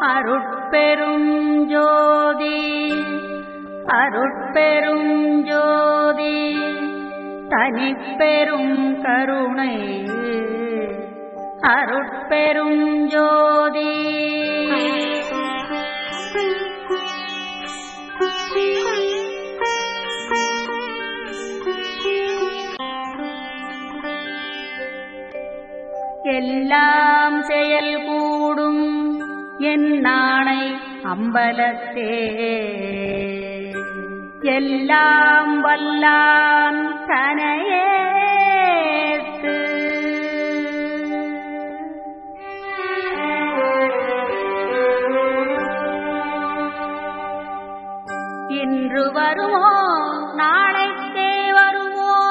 அருட்பெரும் ஜோதி அருட்பெரும் ஜோதி தனிப்பெரும் கருணை அருட்பெரும் ஜோதி. எல்லா என் நாணை அம்பலத்தே. எல்லாம் வல்லாம் தனையேத்து இன்று வருமோ? நாளைக்கே வருமோ?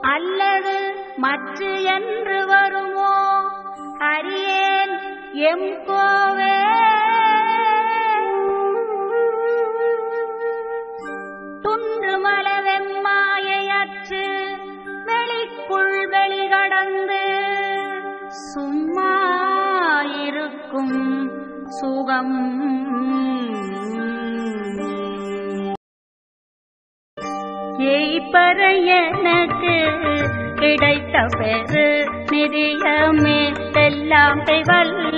அல்லது மற்ற என்று வருமோ? அரியே எம் துன்று மலவெம்மாயையற்று வெளிக்குள் வெளிகடந்து சும்மா இருக்கும் சுகம். எய்ப்பற எனக்கு கிடைத்த பெரு நிதியமே எல்லாம் வல்ல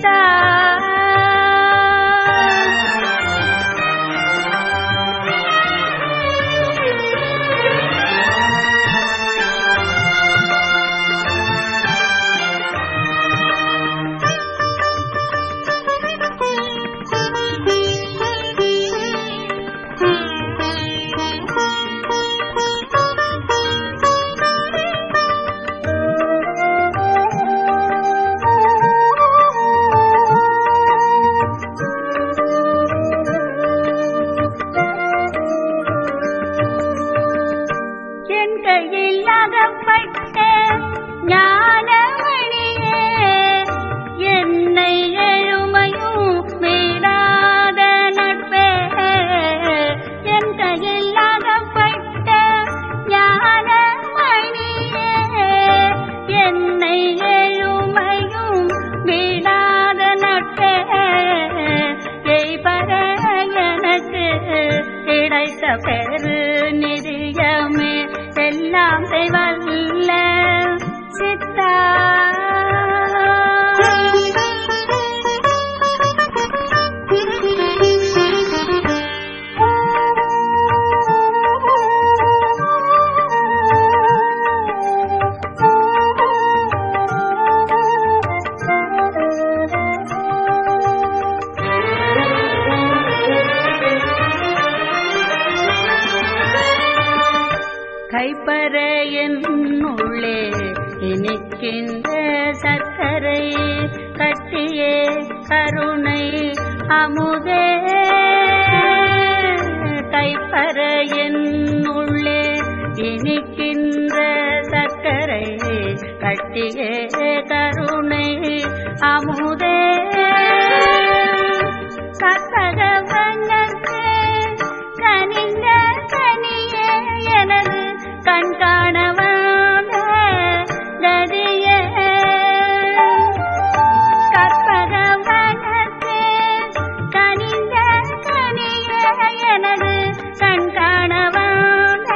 大。सिता இனிக்கின்ற சர்க்கரை கட்டியே கருணை அமுதே. கைப்பற உள்ளே இனிக்கின்ற சர்க்கரை கட்டியே கருணை அமுதே. தனது எனது கண் காணவான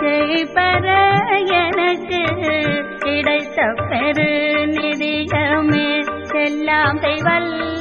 செய்பர எனக்கு கிடைத்த பெரு நிதியமே எல்லாம் செய்வல்ல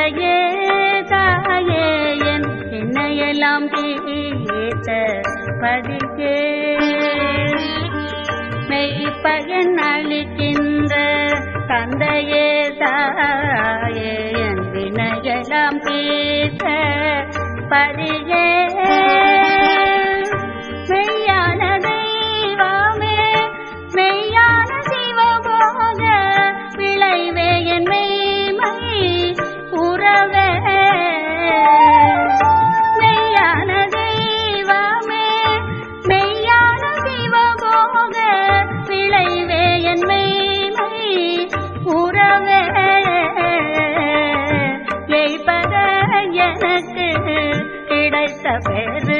தாயே தாயே என் என்னையெல்லாம் கேட்ட பதிக்கே மெய்ப்பயன் அளிக்கின்ற தந்தையே தாய் கிடைத்த பெரு